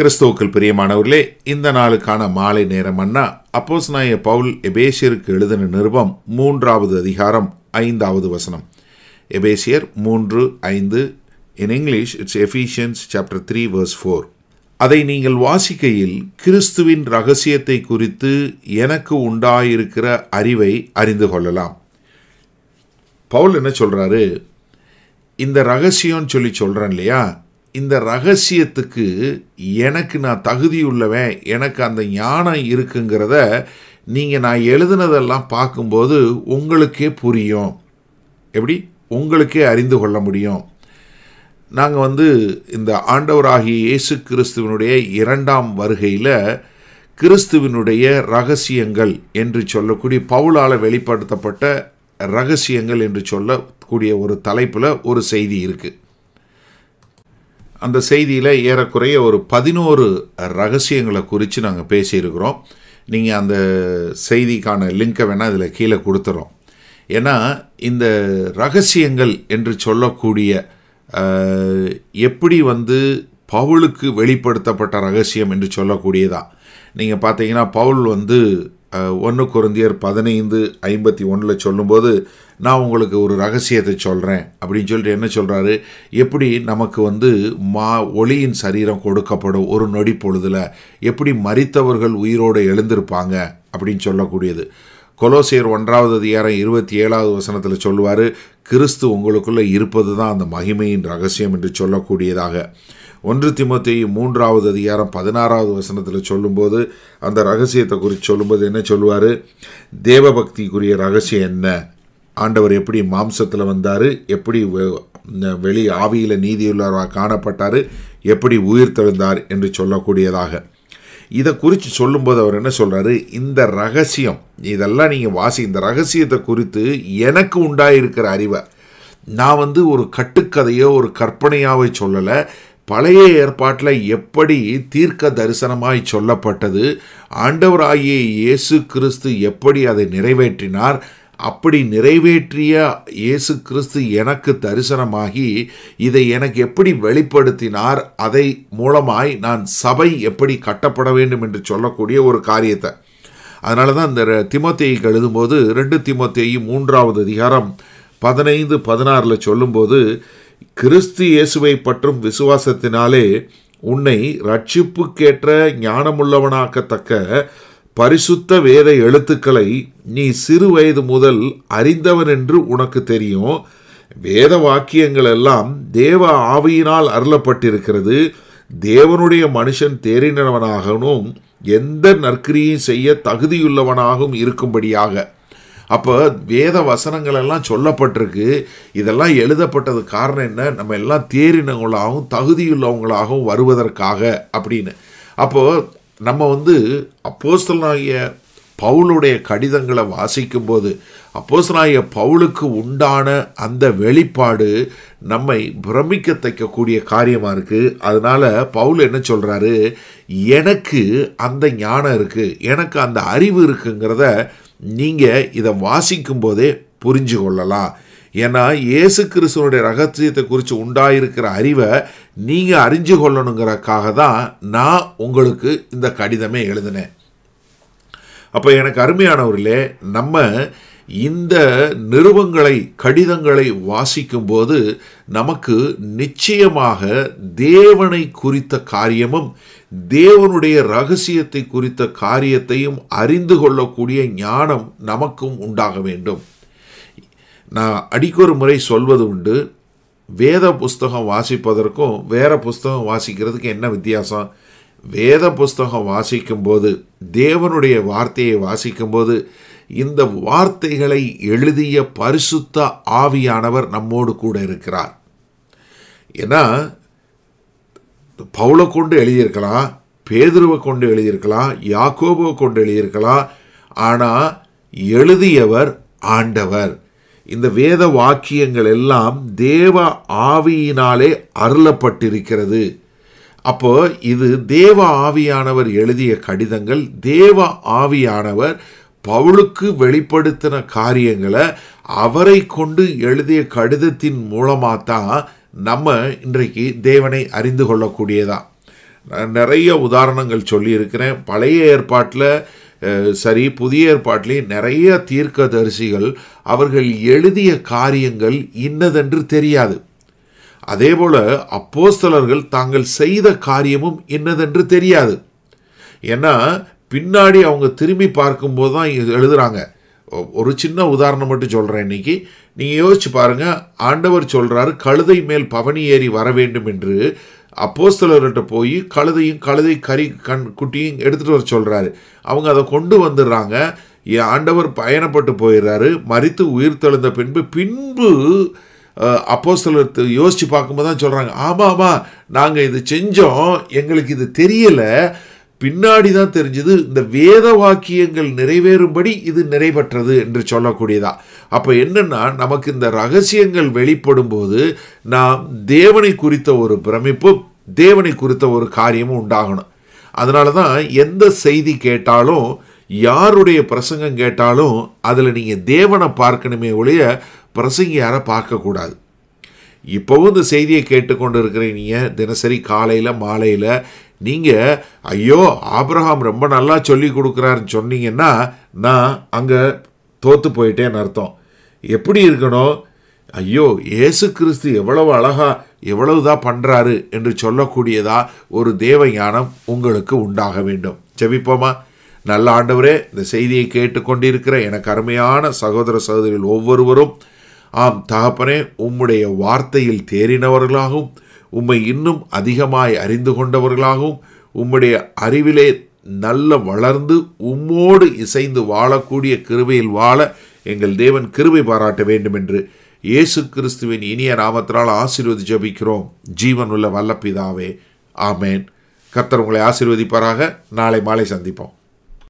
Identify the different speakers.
Speaker 1: கிறிஸ்துவுக்கள் பிரியமானவர்களே இந்த நாளுக்கான மாலை நேரம் அண்ணா அப்போஸ் நாய பவுல் எபேசியருக்கு எழுதின நிருபம் மூன்றாவது அதிகாரம் ஐந்தாவது வசனம். எபேசியர் மூன்று ஐந்து in English it's Ephesians chapter three verse four அதை நீங்கள் வாசிக்கையில் கிறிஸ்துவின் ரகசியத்தை குறித்து எனக்கு உண்டாயிருக்கிற அறிவை அறிந்து கொள்ளலாம். பவுல் என்ன சொல்கிறாரு இந்த ரகசியம்னு சொல்லி சொல்கிறேன் இல்லையா? இந்த ரகசியத்துக்கு எனக்கு நான் தகுதியுள்ளவன் எனக்கு அந்த ஞானம் இருக்குங்கிறத நீங்கள் நான் எழுதுனதெல்லாம் பார்க்கும்போது உங்களுக்கே புரியும். எப்படி? உங்களுக்கே அறிந்து கொள்ள முடியும். நாங்கள் வந்து இந்த ஆண்டவராகிய இயேசு கிறிஸ்துவனுடைய இரண்டாம் வருகையில் கிறிஸ்துவினுடைய ரகசியங்கள் என்று சொல்லக்கூடிய பவுலால் வெளிப்படுத்தப்பட்ட ரகசியங்கள் என்று சொல்லக்கூடிய ஒரு தலைப்பில் ஒரு செய்தி இருக்குது அந்த செய்தியில் ஏறக்குறைய ஒரு பதினோரு ரகசியங்களை குறித்து நாங்கள் பேசியிருக்கிறோம். நீங்கள் அந்த செய்திக்கான லிங்கை வேணால் இதில் கீழே கொடுத்துறோம். ஏன்னா இந்த ரகசியங்கள் என்று சொல்லக்கூடிய எப்படி வந்து பவுலுக்கு வெளிப்படுத்தப்பட்ட ரகசியம் என்று சொல்லக்கூடியதா. நீங்கள் பார்த்தீங்கன்னா பவுல் வந்து ஒன்று குருந்தியர் பதினைந்து ஐம்பத்தி ஒன்றில் சொல்லும்போது நான் உங்களுக்கு ஒரு ரகசியத்தை சொல்கிறேன் அப்படின்னு சொல்லிட்டு என்ன சொல்கிறாரு எப்படி நமக்கு வந்து மா ஒளியின் சரீரம் கொடுக்கப்படும் ஒரு நொடி பொழுதில் எப்படி மறித்தவர்கள் உயிரோடு எழுந்திருப்பாங்க? அப்படின்னு சொல்லக்கூடியது. கொலோசியர் ஒன்றாவது அதிகாரம் இருபத்தி ஏழாவது வசனத்தில் சொல்லுவார் கிறிஸ்து உங்களுக்குள்ளே இருப்பது தான் அந்த மகிமையின் ரகசியம் என்று சொல்லக்கூடியதாக. ஒன்று திமுத்தி மூன்றாவது அதிகாரம் பதினாறாவது வசனத்தில் சொல்லும்போது அந்த ரகசியத்தை குறித்து சொல்லும்போது என்ன சொல்லுவார்? தேவபக்திக்குரிய ரகசியம் என்ன? ஆண்டவர் எப்படி மாம்சத்தில் வந்தார்? எப்படி வெளி ஆவியில் நீதியுள்ளவராக காணப்பட்டார்? எப்படி உயிர் தெழுந்தார் என்று சொல்லக்கூடியதாக. இதை குறித்து சொல்லும்போது அவர் என்ன சொல்கிறாரு இந்த ரகசியம் இதெல்லாம் நீங்கள் வாசி இந்த ரகசியத்தை குறித்து எனக்கு உண்டாயிருக்கிற அறிவை நான் வந்து ஒரு கட்டுக்கதையோ ஒரு கற்பனையாவை சொல்லலை. பழைய ஏற்பாட்டில் எப்படி தீர்க்க தரிசனமாய் சொல்லப்பட்டது ஆண்டவராகிய இயேசு கிறிஸ்து எப்படி அதை நிறைவேற்றினார் அப்படி நிறைவேற்றிய இயேசு கிறிஸ்து எனக்கு தரிசனமாகி இதை எனக்கு எப்படி வெளிப்படுத்தினார் அதை மூலமாய் நான் சபை எப்படி கட்டப்பட வேண்டும் என்று சொல்லக்கூடிய ஒரு காரியத்தை. அதனால தான் இந்த திமுத்தைக்கு எழுதும்போது ரெண்டு திமுத்தையு மூன்றாவது அதிகாரம் பதினைந்து பதினாறில் சொல்லும்போது கிறிஸ்து இயேசுவை பற்றும் விசுவாசத்தினாலே உன்னை ரட்சிப்புக்கேற்ற ஞானமுள்ளவனாக்கத்தக்க பரிசுத்த வேத எழுத்துக்களை நீ சிறு வயது முதல் அறிந்தவன் என்று உனக்கு தெரியும். வேத வாக்கியங்கள் எல்லாம் தேவ ஆவியினால் அருளப்பட்டிருக்கிறது. தேவனுடைய மனுஷன் தேறினவனாகவும் எந்த நற்கிரியும் செய்ய தகுதியுள்ளவனாகவும் இருக்கும்படியாக. அப்போ வேத வசனங்கள் எல்லாம் சொல்லப்பட்டிருக்கு. இதெல்லாம் எழுதப்பட்டது காரணம் என்ன? நம்ம எல்லாம் தேறினவங்களாகவும் தகுதியுள்ளவங்களாகவும் வருவதற்காக அப்படின்னு. அப்போது நம்ம வந்து அப்போஸ்தலாகிய பவுலுடைய கடிதங்களை வாசிக்கும்போது அப்போஸ்தலாகிய பவுலுக்கு உண்டான அந்த வெளிப்பாடு நம்மை பிரமிக்க தைக்கக்கூடிய காரியமாக இருக்குது அதனால் பவுல் என்ன சொல்கிறாரு எனக்கு அந்த ஞானம் இருக்குது எனக்கு அந்த அறிவு இருக்குங்கிறத நீங்கள் இதை வாசிக்கும்போதே புரிஞ்சு கொள்ளலாம். ஏன்னா இயேசு கிறிஸ்துவனுடைய ரகசியத்தை குறித்து உண்டாயிருக்கிற அறிவை நீங்கள் அறிஞ்சு கொள்ளணுங்கிறக்காக தான் நான் உங்களுக்கு இந்த கடிதமே எழுதினேன். அப்போ எனக்கு அருமையானவர்களே நம்ம இந்த நிறுவங்களை கடிதங்களை வாசிக்கும்போது நமக்கு நிச்சயமாக தேவனை குறித்த காரியமும் தேவனுடைய ரகசியத்தை குறித்த காரியத்தையும் அறிந்து கொள்ளக்கூடிய ஞானம் நமக்கும் உண்டாக வேண்டும். நான் அடிக்கொரு முறை சொல்வது உண்டு. வேத புஸ்தகம் வாசிப்பதற்கும் வேற புஸ்தகம் வாசிக்கிறதுக்கு என்ன வித்தியாசம்? வேத புஸ்தகம் வாசிக்கும்போது தேவனுடைய வார்த்தையை வாசிக்கும்போது இந்த வார்த்தைகளை எழுதிய பரிசுத்த ஆவியானவர் நம்மோடு கூட இருக்கிறார். ஏன்னா பவுலை கொண்டு எழுதியிருக்கலாம் பேதுருவை கொண்டு எழுதியிருக்கலாம் யாக்கோபுவை கொண்டு எழுதியிருக்கலாம் ஆனால் எழுதியவர் ஆண்டவர். இந்த வேத வாக்கியங்கள் எல்லாம் தேவ ஆவியினாலே அருளப்பட்டிருக்கிறது. அப்போ இது தேவ ஆவியானவர் எழுதிய கடிதங்கள் தேவ ஆவியானவர் பவுலுக்கு வெளிப்படுத்தின காரியங்களை அவரை கொண்டு எழுதிய கடிதத்தின் மூலமாக தான் நம்ம இன்றைக்கு தேவனை அறிந்து கொள்ளக்கூடியதா. நிறைய உதாரணங்கள் சொல்லியிருக்கிறேன். பழைய ஏற்பாட்டில் சரி புதிய ஏற்பாட்டிலேயும் நிறைய தீர்க்கதரிசிகள் அவர்கள் எழுதிய காரியங்கள் இன்னதென்று தெரியாது. அதேபோல அப்போஸ்தலர்கள் தாங்கள் செய்த காரியமும் என்னதென்று தெரியாது. ஏன்னா பின்னாடி அவங்க திரும்பி பார்க்கும்போது தான் எழுதுகிறாங்க ஒரு சின்ன உதாரணம் மட்டும் சொல்கிறேன் இன்னைக்கு. நீங்கள் யோசிச்சு பாருங்கள் ஆண்டவர் சொல்கிறாரு கழுதை மேல் பவனி ஏறி வர வேண்டும் என்று அப்போஸ்தலர்கிட்ட போய் கழுதையும் கழுதை கறி கண் குட்டியும் எடுத்துகிட்டு வர சொல்கிறாரு அவங்க அதை கொண்டு வந்துடுறாங்க. ஆண்டவர் பயணப்பட்டு போயிடுறாரு. மறித்து உயிர் தெழுந்த பின்பு பின்பு அப்போஸ்தலர் யோசித்து பார்க்கும்போது தான் சொல்கிறாங்க ஆமாம் ஆமாம் நாங்கள் இது செஞ்சோம் எங்களுக்கு இது தெரியலை. பின்னாடி தான் தெரிஞ்சது இந்த வேத வாக்கியங்கள் நிறைவேறும்படி இது நிறைவேற்றது என்று சொல்லக்கூடியதா. அப்போ என்னென்னா நமக்கு இந்த ரகசியங்கள் வெளிப்படும் போது நாம் தேவனை குறித்த ஒரு பிரமிப்பும் தேவனை குறித்த ஒரு காரியமும் உண்டாகணும். அதனால தான் எந்த செய்தி கேட்டாலும் யாருடைய பிரசங்கம் கேட்டாலும் அதில் நீங்கள் தேவனை பார்க்கணுமே ஒழிய பிரசங்கியாரை பார்க்கக்கூடாது. இப்போவும் இந்த செய்தியை கேட்டுக்கொண்டு இருக்கிறீங்க தினசரி காலையில் மாலையில் நீங்கள் ஐயோ ஆப்ரஹாம் ரொம்ப நல்லா சொல்லி கொடுக்குறாருன்னு சொன்னீங்கன்னா நான் அங்கே தோற்று போயிட்டேன்னு அர்த்தம். எப்படி இருக்கணும்? ஐயோ இயேசு கிறிஸ்து எவ்வளவு அழகா எவ்வளவுதான் பண்ணுறாரு என்று சொல்லக்கூடியதா ஒரு தேவ ஞானம் உங்களுக்கு உண்டாக வேண்டும். செபிப்போமா நல்ல ஆண்டவரே இந்த செய்தியை கேட்டுக்கொண்டிருக்கிற எனக்கு அருமையான சகோதர சகோதரிகள் ஒவ்வொருவரும் ஆம் தகப்பனே உம்முடைய வார்த்தையில் தேறினவர்களாகவும் உம்மை இன்னும் அதிகமாய் அறிந்து கொண்டவர்களாகவும் உம்முடைய அறிவிலே நல்ல வளர்ந்து உம்மோடு இசைந்து வாழக்கூடிய கிருபையில் வாழ எங்கள் தேவன் கிருபை பாராட்ட வேண்டும் என்று இயேசு கிறிஸ்துவின் இனிய நாமத்தினால் ஆசீர்வதி ஜபிக்கிறோம். ஜீவன் உள்ள வல்லபிதாவே ஆமேன். கர்த்தர் உங்களை ஆசீர்வதிப்பாராக. நாளை மாலை சந்திப்போம்.